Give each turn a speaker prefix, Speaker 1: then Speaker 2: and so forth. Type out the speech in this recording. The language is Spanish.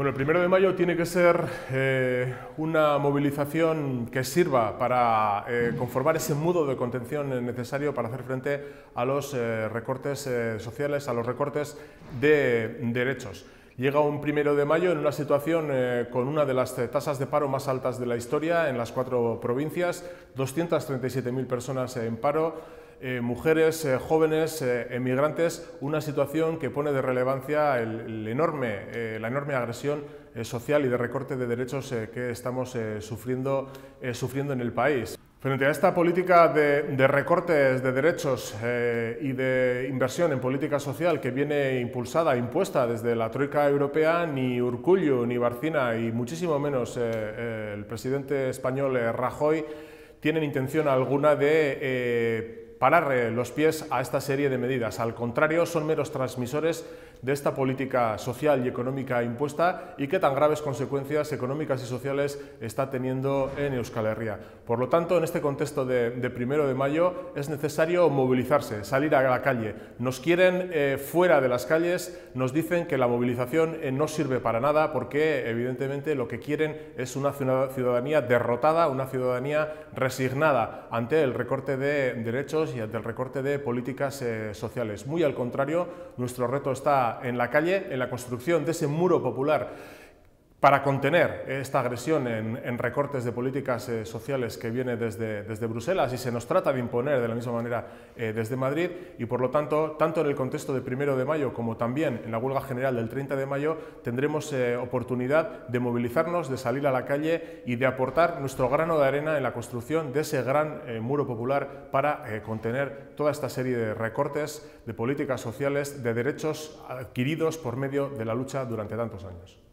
Speaker 1: Bueno, el primero de mayo tiene que ser eh, una movilización que sirva para eh, conformar ese mudo de contención necesario para hacer frente a los eh, recortes sociales, a los recortes de derechos. Llega un primero de mayo en una situación con una de las tasas de paro más altas de la historia en las cuatro provincias, 237.000 personas en paro, eh, mujeres, eh, jóvenes, eh, emigrantes, una situación que pone de relevancia el, enorme, la enorme agresión social y de recorte de derechos que estamos sufriendo, sufriendo en el país. Frente a esta política de, recortes de derechos y de inversión en política social que viene impulsada, impuesta desde la Troika Europea, ni Urcullo, ni Barcina y muchísimo menos el presidente español Rajoy tienen intención alguna de parar los pies a esta serie de medidas. Al contrario, son meros transmisores de esta política social y económica impuesta y qué tan graves consecuencias económicas y sociales está teniendo en Euskal Herria. Por lo tanto, en este contexto de, primero de mayo es necesario movilizarse, salir a la calle. Nos quieren eh, fuera de las calles, nos dicen que la movilización eh, no sirve para nada porque evidentemente lo que quieren es una ciudadanía derrotada, una ciudadanía resignada ante el recorte de derechos y del recorte de políticas eh, sociales. Muy al contrario, nuestro reto está en la calle, en la construcción de ese muro popular para contener esta agresión en, recortes de políticas eh, sociales que viene desde, Bruselas y se nos trata de imponer de la misma manera eh, desde Madrid y por lo tanto, tanto en el contexto de primero de mayo como también en la huelga general del 30 de mayo tendremos eh, oportunidad de movilizarnos, de salir a la calle y de aportar nuestro grano de arena en la construcción de ese gran muro popular para contener toda esta serie de recortes de políticas sociales, de derechos adquiridos por medio de la lucha durante tantos años.